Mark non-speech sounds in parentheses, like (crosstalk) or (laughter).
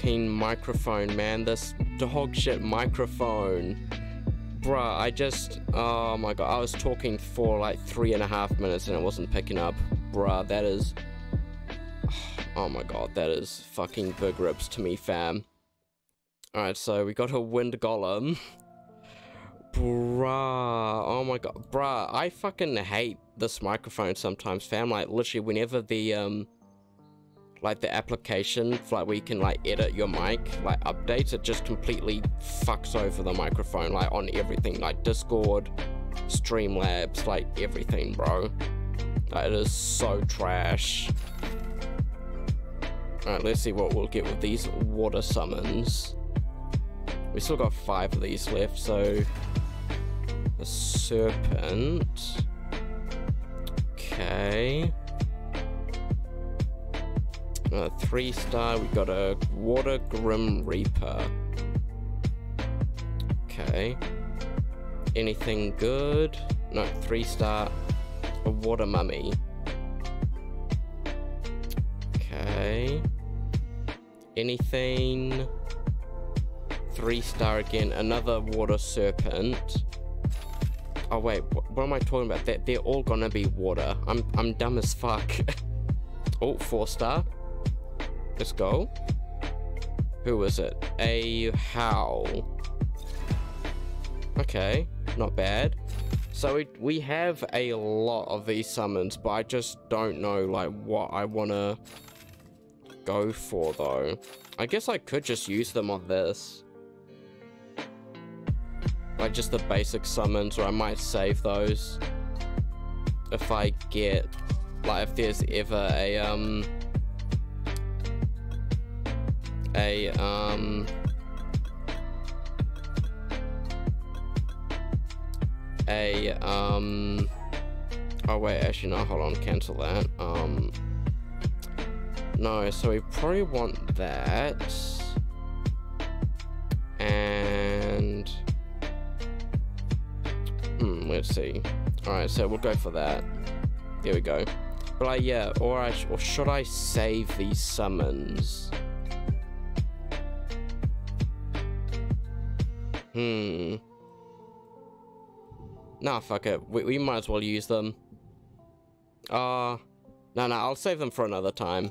fucking microphone, man. This dog shit microphone. Bruh, I just, oh my god, I was talking for like three and a half minutes and it wasn't picking up. Bruh, that is, oh my god, that is fucking big rips to me, fam. Alright, so we got a wind golem. Bruh, oh my god, bruh, I fucking hate this microphone sometimes, fam. Like, literally, whenever the, um, like the application like where you can like edit your mic like updates it just completely fucks over the microphone like on everything like discord streamlabs like everything bro. Like, it is so trash. All right let's see what we'll get with these water summons. We still got five of these left so the serpent. Okay uh, three star, We've got a Water Grim Reaper. Okay. Anything good? No, three star, a Water Mummy. Okay. Anything? Three star again, another Water Serpent. Oh wait, what, what am I talking about? They're, they're all gonna be water. I'm, I'm dumb as fuck. (laughs) oh, four star. Let's go. Who is it? A Howl. Okay, not bad. So we, we have a lot of these summons, but I just don't know like what I want to go for though. I guess I could just use them on this. Like just the basic summons, or I might save those. If I get, like if there's ever a, um, a um a um oh wait actually no hold on cancel that um no so we probably want that and hmm let's see all right so we'll go for that there we go but I, yeah or I or should I save these summons Hmm. Nah, fuck it. We, we might as well use them. Uh, no, no, I'll save them for another time.